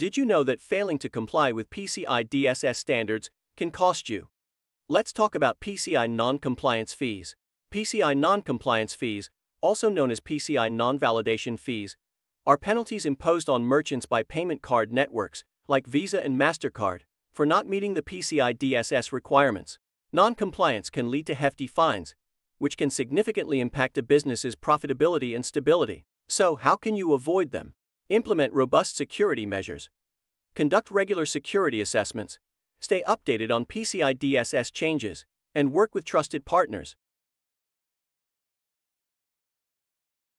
Did you know that failing to comply with PCI DSS standards can cost you? Let's talk about PCI non-compliance fees. PCI non-compliance fees, also known as PCI non-validation fees, are penalties imposed on merchants by payment card networks, like Visa and MasterCard, for not meeting the PCI DSS requirements. Non-compliance can lead to hefty fines, which can significantly impact a business's profitability and stability. So, how can you avoid them? Implement robust security measures. Conduct regular security assessments. Stay updated on PCI DSS changes, and work with trusted partners.